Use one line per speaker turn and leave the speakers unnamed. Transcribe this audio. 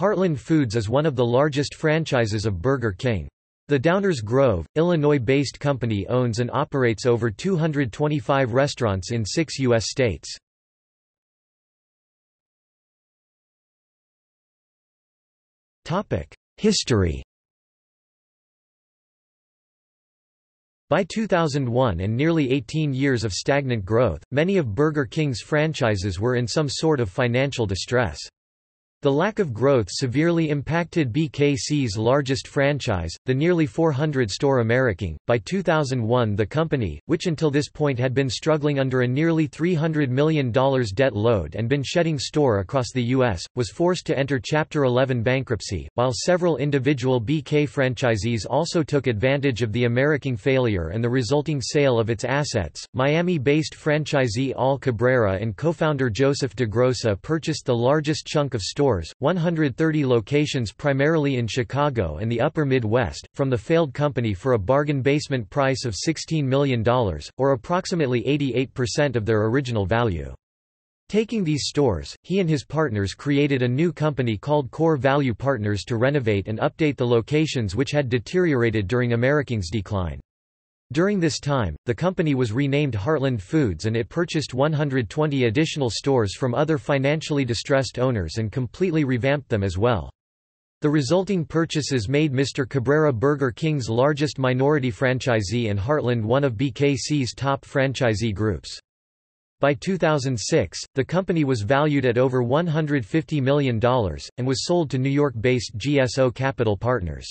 Heartland Foods is one of the largest franchises of Burger King. The Downers Grove, Illinois-based company owns and operates over 225 restaurants in six U.S. states. History By 2001 and nearly 18 years of stagnant growth, many of Burger King's franchises were in some sort of financial distress. The lack of growth severely impacted BKC's largest franchise, the nearly 400-store Ameriking. By 2001 the company, which until this point had been struggling under a nearly $300 million debt load and been shedding store across the U.S., was forced to enter Chapter 11 bankruptcy, while several individual BK franchisees also took advantage of the Ameriking failure and the resulting sale of its assets. Miami-based franchisee Al Cabrera and co-founder Joseph DeGrosa purchased the largest chunk of stores stores, 130 locations primarily in Chicago and the upper Midwest, from the failed company for a bargain basement price of $16 million, or approximately 88% of their original value. Taking these stores, he and his partners created a new company called Core Value Partners to renovate and update the locations which had deteriorated during Ameriking's decline. During this time, the company was renamed Heartland Foods and it purchased 120 additional stores from other financially distressed owners and completely revamped them as well. The resulting purchases made Mr. Cabrera Burger King's largest minority franchisee and Heartland one of BKC's top franchisee groups. By 2006, the company was valued at over $150 million, and was sold to New York-based GSO Capital Partners.